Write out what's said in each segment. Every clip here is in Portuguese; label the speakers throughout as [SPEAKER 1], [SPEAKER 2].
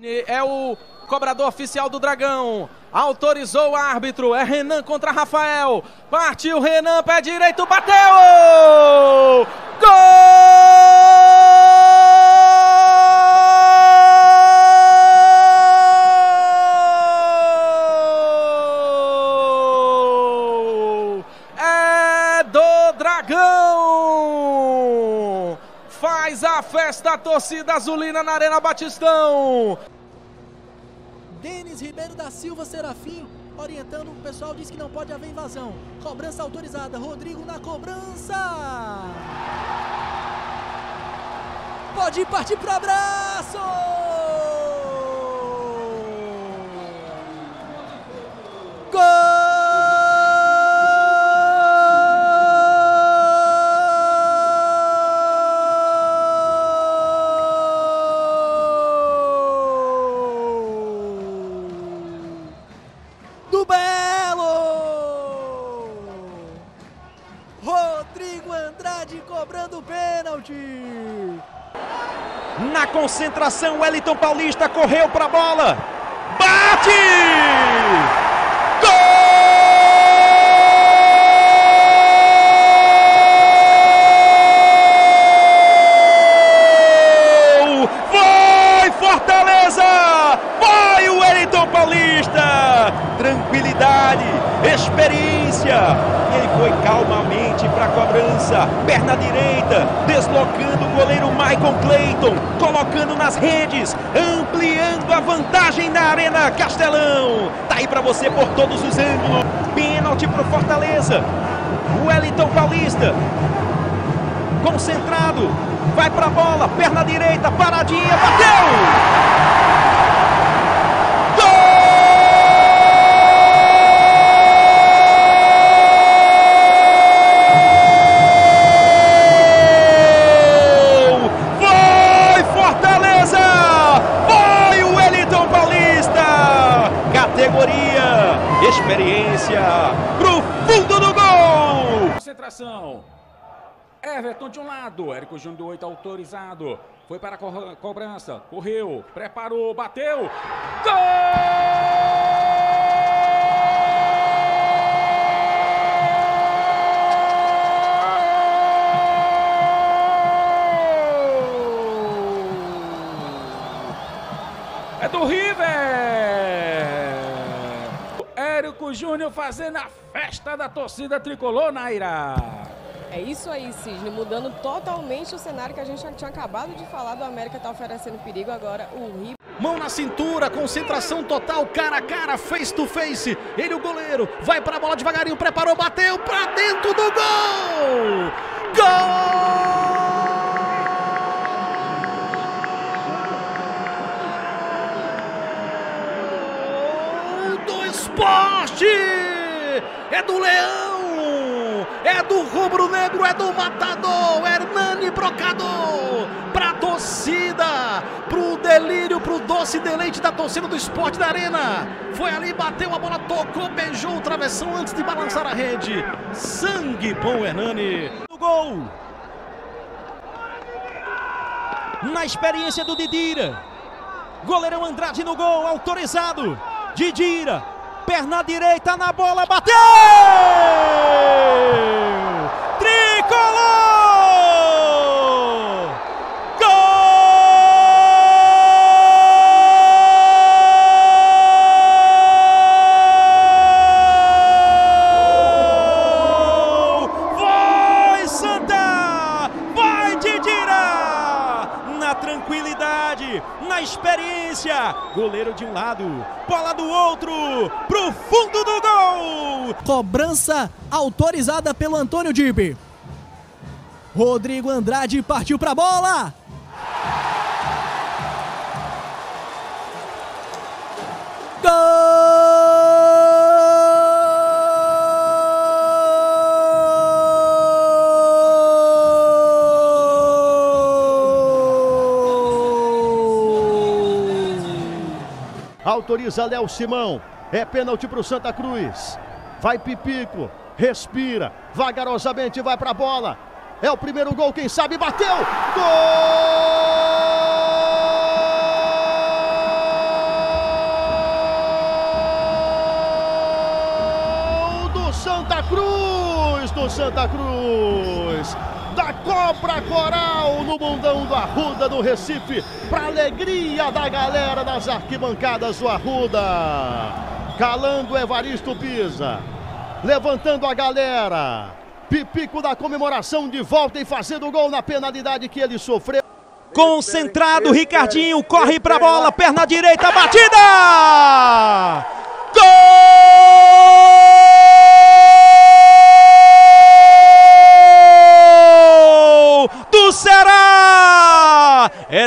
[SPEAKER 1] É o cobrador oficial do Dragão. Autorizou o árbitro. É Renan contra Rafael. Partiu Renan, pé direito, bateu! Faz a festa a torcida azulina na Arena Batistão.
[SPEAKER 2] Denis Ribeiro da Silva Serafim orientando o pessoal, diz que não pode haver invasão. Cobrança autorizada. Rodrigo na cobrança. Pode partir para abraço. Andrade cobrando pênalti!
[SPEAKER 3] Na concentração, Wellington Paulista correu para a bola. Bate! Gol! Vai Fortaleza! Vai o Wellington Paulista! Tranquilidade, experiência. Ele foi calmamente para a cobrança. Perna direita, deslocando o goleiro Michael Clayton, colocando nas redes, ampliando a vantagem na Arena Castelão. Tá aí para você por todos os ângulos. Pênalti para o Fortaleza. Wellington Paulista. Concentrado. Vai para a bola, perna direita, paradinha, bateu!
[SPEAKER 4] Concentração. Everton de um lado, Érico Júnior do 8 autorizado. Foi para a co- cobrança, correu, preparou, bateu. Gol! É do River! Érico Júnior fazendo a festa da torcida tricolor, Naira.
[SPEAKER 5] É isso aí, Cisne, mudando totalmente o cenário que a gente tinha acabado de falar do América tá oferecendo perigo agora o Rio.
[SPEAKER 2] Mão na cintura, concentração total, cara a cara, face to face. Ele, o goleiro, vai para a bola devagarinho, preparou, bateu para dentro do gol! Gol do esporte! É do Leão! É do Rubro Negro, é do Matador, Hernani Brocador! Pra torcida, pro delírio, pro doce deleite da torcida do esporte da arena. Foi ali, bateu a bola, tocou, beijou o travessão antes de balançar a rede. Sangue bom, Hernani.
[SPEAKER 3] do gol. Na experiência do Didira. Goleirão Andrade no gol, autorizado. Didira, perna direita na bola, bateu! Tricolor! Gol! Vai, Santa! Vai, Didira! Na tranquilidade, na experiência. Goleiro de um lado, bola do outro, pro fundo do gol!
[SPEAKER 2] Cobrança autorizada pelo Antônio Dibe. Rodrigo Andrade partiu para a bola.
[SPEAKER 6] Autoriza Léo Simão. É pênalti para o Santa Cruz. Vai Pipico. Respira. Vagarosamente vai para a bola. É o primeiro gol, quem sabe bateu. Gol! do Santa Cruz do Santa Cruz. Cobra Coral no mundão do Arruda do Recife, para alegria da galera das arquibancadas do Arruda. Calando Evaristo Pisa, levantando a galera. Pipico da comemoração de volta e fazendo gol na penalidade que ele sofreu.
[SPEAKER 3] Concentrado, Ricardinho corre pra bola, perna direita, batida!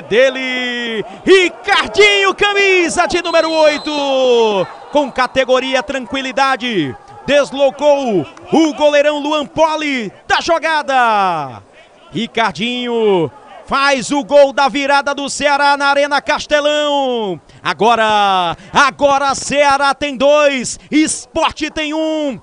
[SPEAKER 3] Dele, Ricardinho, camisa de número 8, com categoria tranquilidade. Deslocou o goleirão Luan Poli da jogada. Ricardinho faz o gol da virada do Ceará na Arena Castelão. Agora, agora Ceará tem dois, Esporte tem um.